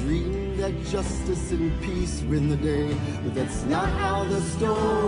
dreamed that justice and peace win the day, but that's not how the story.